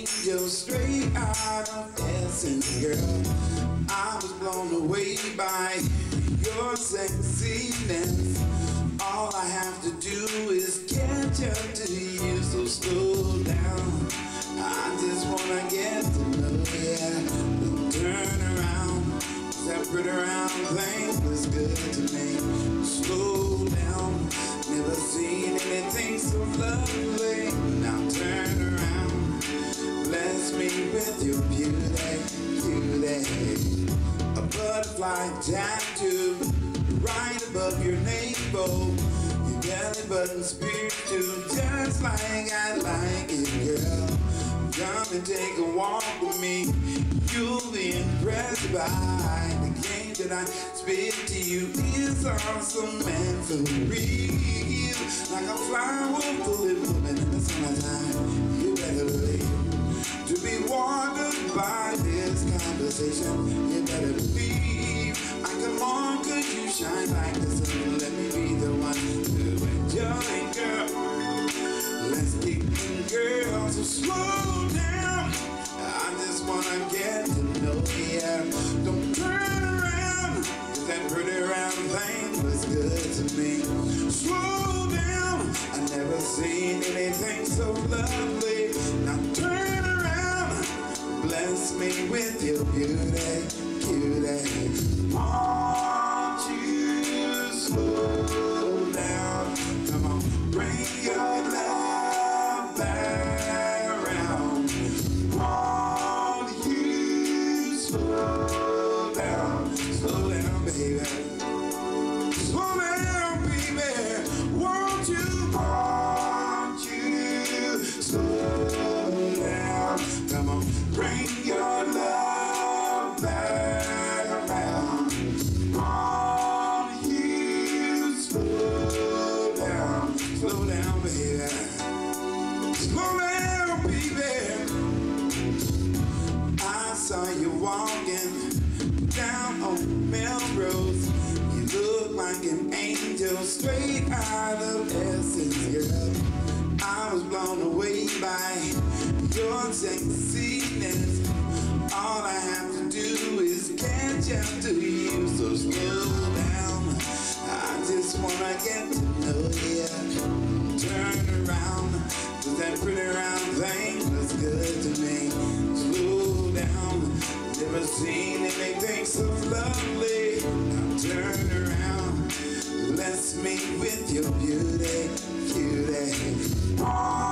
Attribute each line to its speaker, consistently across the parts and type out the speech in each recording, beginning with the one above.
Speaker 1: angel straight out of Essence, girl. I was blown away by your sexiness. All I have to do is catch up to you, so slow down. I just wanna get to know. Don't turn around. separate around, round thing was good to me. Slow down. Never seen anything so lovely. Me with your beauty, beauty. A butterfly tattoo right above your navel. Your belly button speaks to just like I like it, girl. Come and take a walk with me. You'll be impressed by the game that I spit to you is awesome and for real. Like a flower fully blooming in the summertime. You better believe. Watered by this conversation, you better believe. I come on, cause you shine like the sun. Let me be the one to enjoy, girl. Let's keep it girl, so slow down. I just wanna get to know you. Don't turn around, 'cause that pretty round thing was good to me. Slow down, I never seen anything so lovely. Now turn bless me with your beauty, beauty. Won't straight out of Essence, girl. I was blown away by your sexiness. All I have to do is catch up to you, so slow down. I just wanna get to know you. Turn around, 'cause that pretty round thing looks good to me. Slow down, never seen anything so lovely. Now turn around, bless me with your beauty, beauty.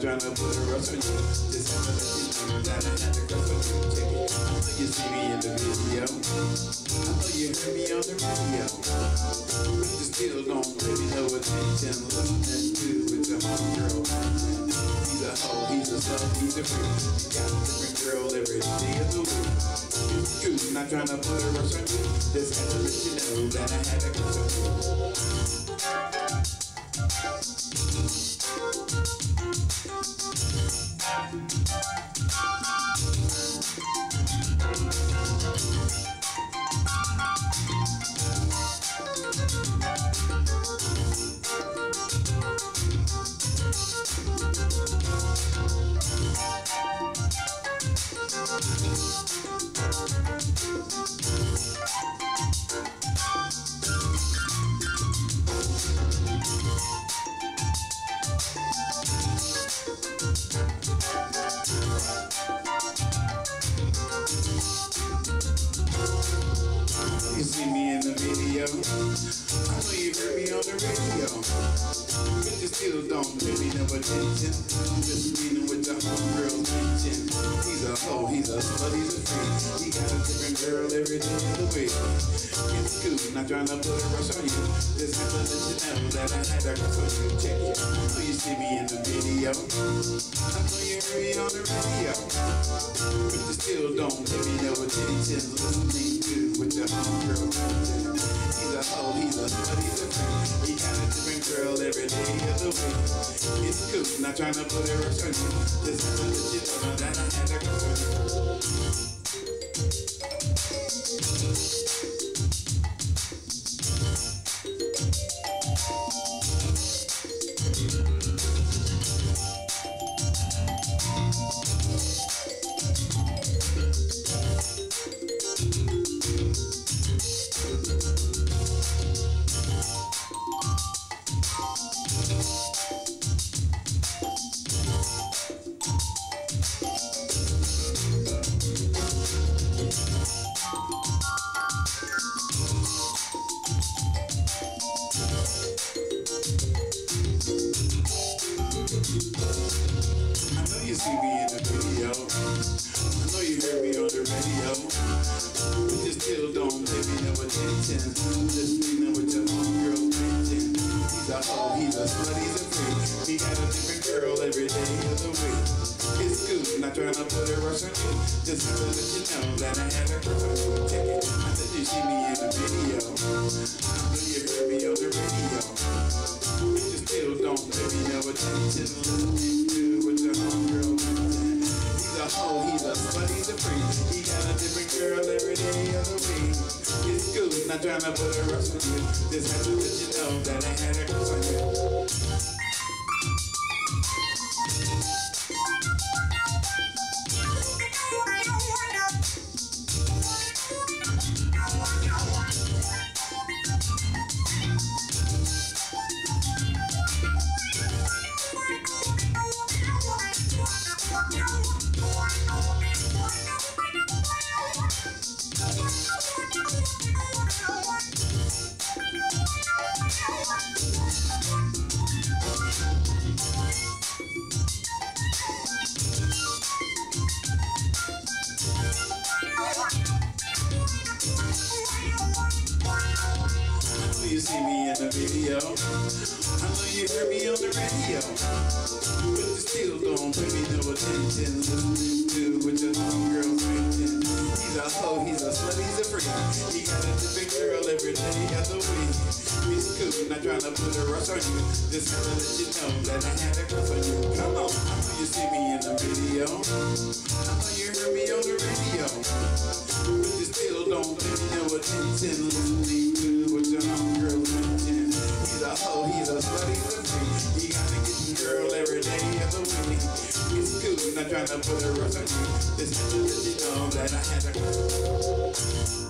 Speaker 1: Not trying to put a rush on you. Just to you know that I had to cross on you. Check it. I know you see me in the video. I know you heard me on the radio. But You still don't really know attention listening to with the homegirl. He's a hoe, he's a slut, he's free. You got a different girl every day of the week. True, not trying to put a rush on you. Just had to let you know that I had a crush You attention. Just reading with the homegirl mention. He's a hoe, he's a slut, he's a freak. He got a different girl every day of the week. It's cool, not trying to put a rush on you. Just have to let know that I had a crush on you. Check it. So you see me in the video. I know you heard me on the radio. But you still don't pay me no attention. Listening to with the homegirl mention. A hoe, he's a he's a freak. He got a different girl every day of the week. It's cool, not trying to put a on you. Just have to let you that I had a crush a rush you. Just had to let you know that I had a crush you. On you. Just to let you know that I had a crush on you. Come on, I know you see me in the video. I know you heard me on the radio. But you still don't pay no attention. Listening to what your homegirl mention. He's a hoe, he's a slut, he's a freak. He got a getting girl every day of the week. It's cool, not trying to put a rush on you. Just to let you know that I had a Everybody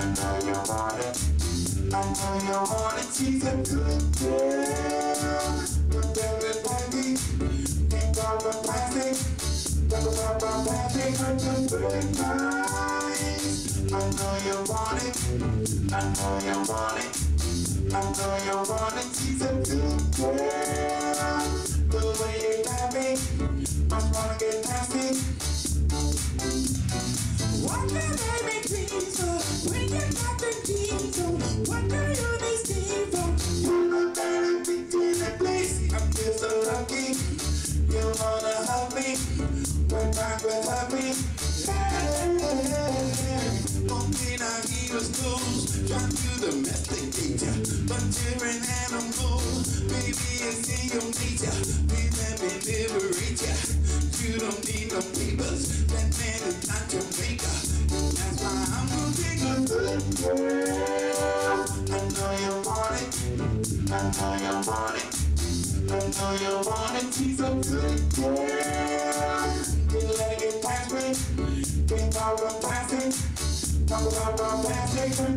Speaker 1: I know you want it. I know you want it. She's a good girl. But is plenty. Ain't got the plastic. Talk about the plastic. But good nice. I know you want it. I know you want it. I know you want it. She's a good girl. The way you got me. I wanna get nasty.
Speaker 2: What the baby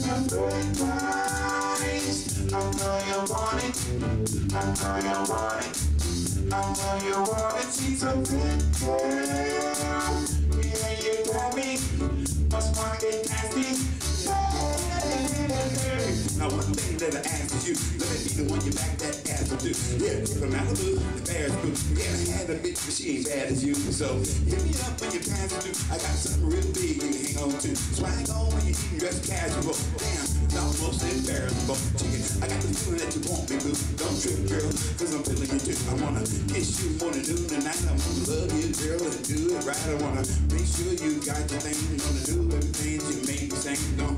Speaker 1: plastic. But you're good nice. I know you want it. I know you want it. I know you want it. A good girl. Yeah, you me. Must wanna get nasty. Now one thing that I ask is you, let me be the one you back that ass to do. Yeah, from Malibu to Paris, boo. Yeah, I had a bitch, but she ain't bad as you. So hit me up when you pass through. I got something real big you hang on to. Swag on when you eating dress casual. Damn, it's almost embarrassable. Chicken, I got the feeling that you want me, boo. Don't trip, girl, cause I'm feeling you too. I wanna kiss you more than noon tonight. I wanna love you, girl, and do it right. I wanna make sure you got your thing. You wanna do everything you make me sing. Don't,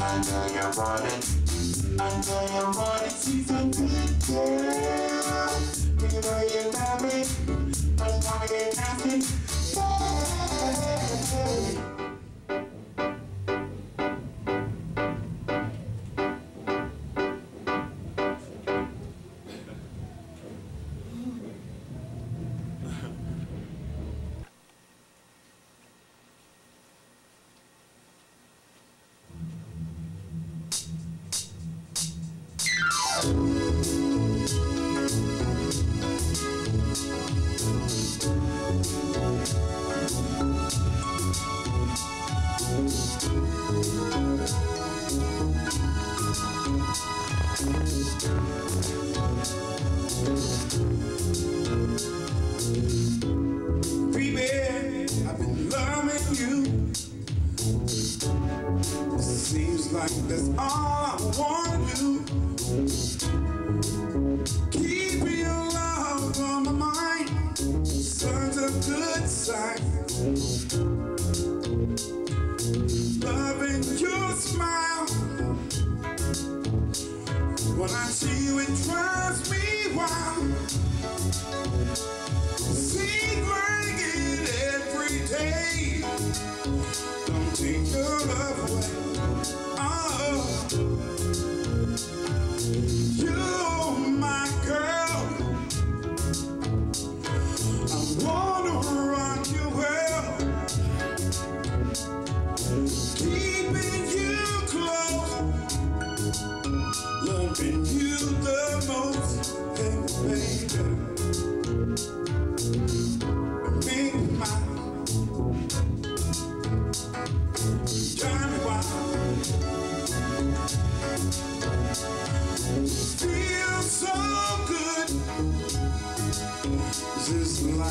Speaker 1: I know you want it. I you want it. I know you want it. She's a good. Don't go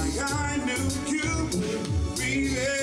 Speaker 1: like I knew you would be there.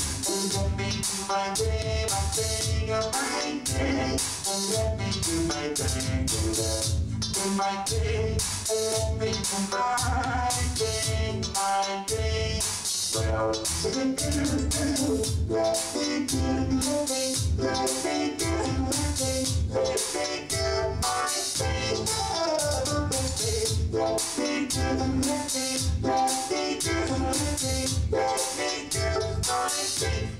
Speaker 1: Let me do my day, my thing, oh my day. Let me do my thing, do my day. Let me do my thing, my day. Well, let me do, let me do, let me do, let me do my thing, oh my day. Let me do, let me do.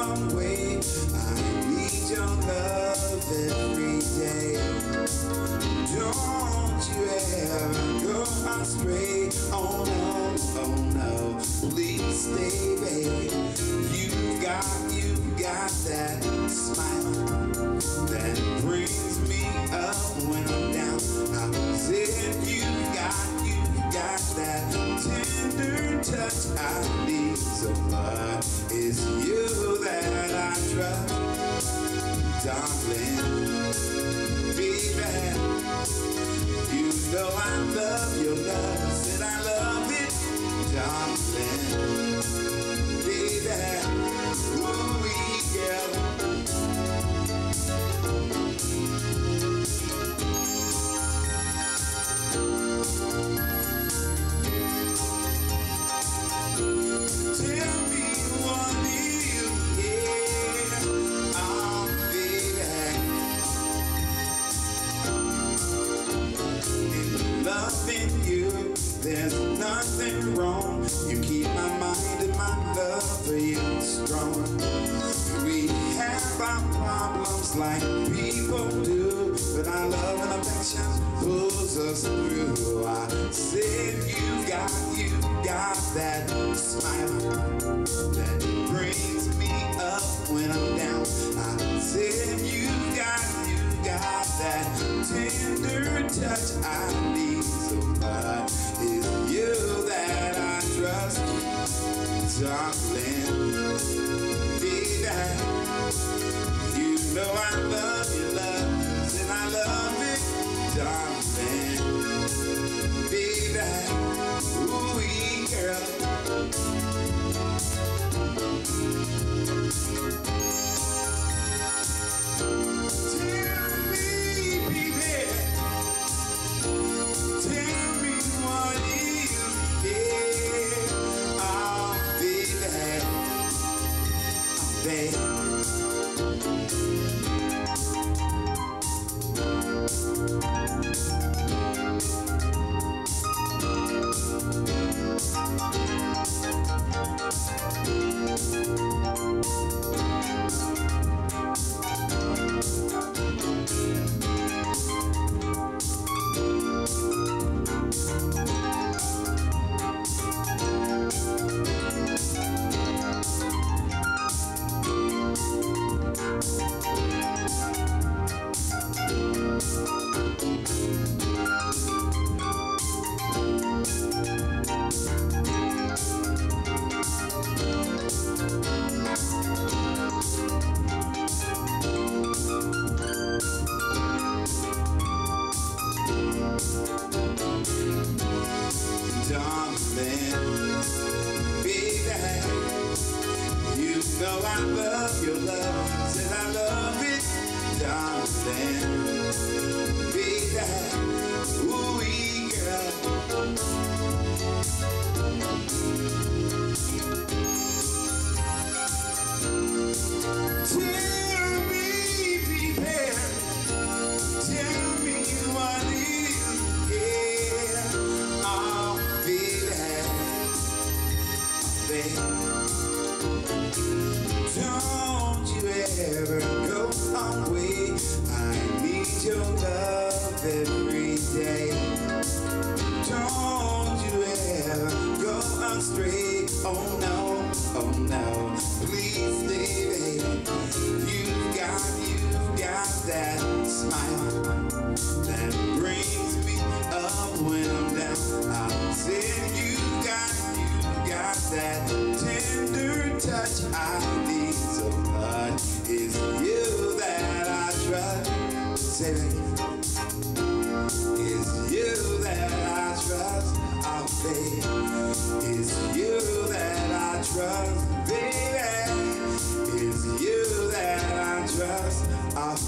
Speaker 1: wrong way. darling, you know I love your love, and I love it, darling.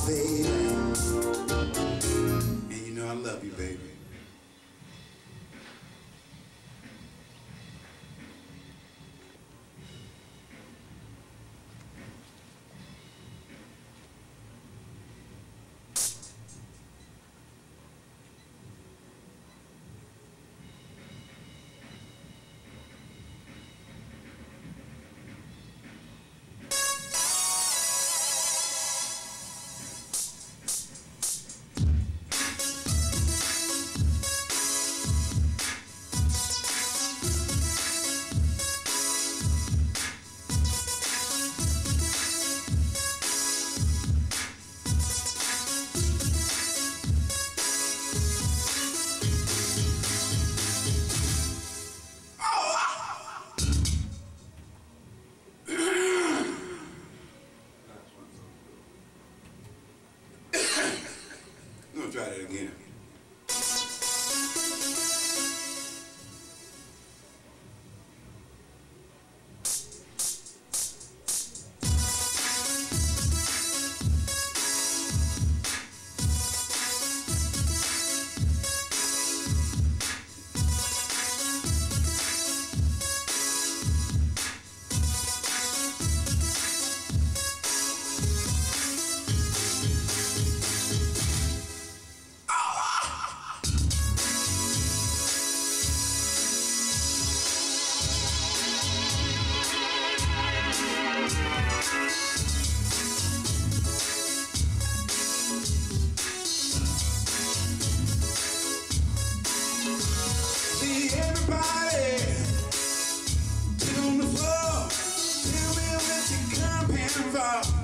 Speaker 1: fade. Again. Alright.